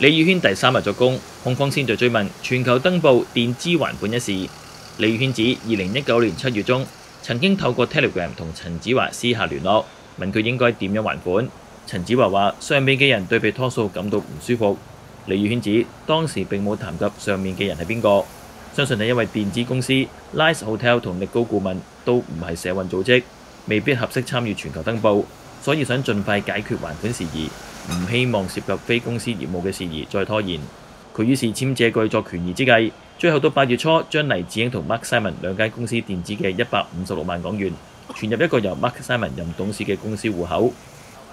李宇軒第三日作供，控方先在追問全球登報墊資還款一事。李宇軒指，二零一九年七月中曾經透過 Telegram 同陳子華私下聯絡，問佢應該點樣還款。陳子華話：上面嘅人對被拖數感到唔舒服。李宇軒指當時並冇談及上面嘅人係邊個，相信係因为电子公司 Lice Hotel 同力高顧問都唔係社運組織，未必合適參與全球登報，所以想盡快解決還款事宜。唔希望涉及非公司業務嘅事宜再拖延，佢於是簽借據作權宜之計，最後到八月初將黎智英同 Mark Simon 兩間公司墊資嘅一百五十六萬港元存入一個由 Mark Simon 任董事嘅公司戶口，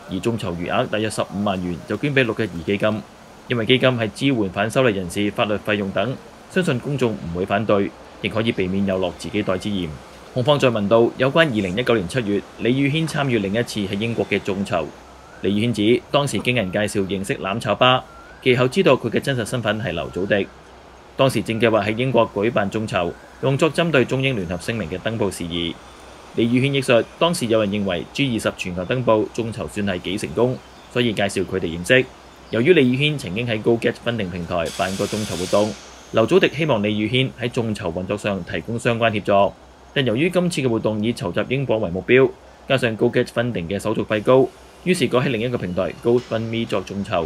而眾籌餘額大約十五萬元就捐俾六一二基金，因為基金係支援反修例人士法律費用等，相信公眾唔會反對，亦可以避免有落自己袋之嫌。控方再問到有關二零一九年七月李宇軒參與另一次喺英國嘅眾籌。李宇軒指當時經人介紹認識攬炒巴，其後知道佢嘅真實身份係劉祖迪。當時正計劃喺英國舉辦眾籌，用作針對中英聯合聲明嘅登報事宜。李宇軒亦述，當時有人認為 G 二十全球登報眾籌算係幾成功，所以介紹佢哋認識。由於李宇軒曾經喺 GoGet Funding 平台辦過眾籌活動，劉祖迪希望李宇軒喺眾籌運作上提供相關協助。但由於今次嘅活動以籌集英鎊為目標，加上 GoGet Funding 嘅手續費高。於是改喺另一個平台 GoFundMe 作眾籌。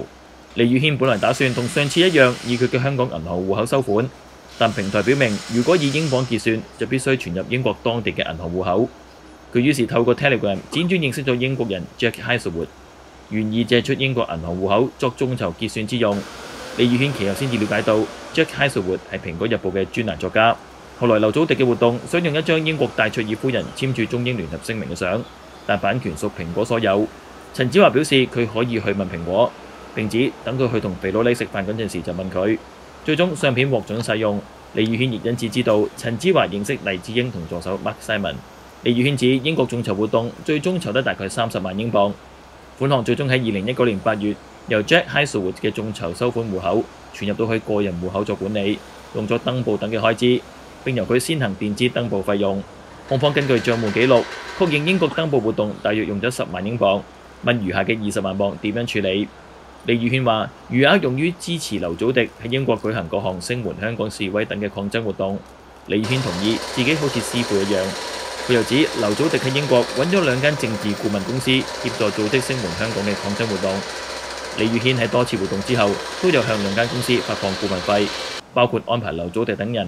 李宇軒本來打算同上次一樣，以佢嘅香港銀行戶口收款，但平台表明，如果以英鎊結算，就必須存入英國當地嘅銀行戶口。佢於是透過 Telegram 輾轉認識咗英國人 Jack h e i s w o o d 願意借出英國銀行戶口作眾籌結算之用。李宇軒其後先至了解到，Jack h e i s w o o d 係蘋果日報嘅專欄作家。後來劉祖迪嘅活動想用一張英國大卓爾夫人簽署中英聯合聲明嘅相，但版權屬蘋果所有。陳子華表示佢可以去問蘋果，並指等佢去同肥佬李食飯嗰陣時就問佢。最終相片獲准使用，李宇軒亦因此知道陳子華認識黎智英同助手 Mark Simon。李宇軒指英國眾籌活動最終籌得大概三十萬英鎊，款項最終喺二零一九年八月由 Jack Hislewood 嘅眾籌收款戶口存入到佢個人戶口作管理，用作登報等嘅開支，並由佢先行墊資登報費用。控方根據帳戶記錄確認英國登報活動大約用咗十萬英鎊。問餘下嘅二十萬鎊點樣處理？李宇軒話餘額用於支持劉祖迪喺英國舉行各項聲援香港示威等嘅抗爭活動。李宇軒同意自己好似師傅一樣。佢又指劉祖迪喺英國揾咗兩間政治顧問公司協助組織聲援香港嘅抗爭活動。李宇軒喺多次活動之後都有向兩間公司發放顧問費，包括安排劉祖迪等人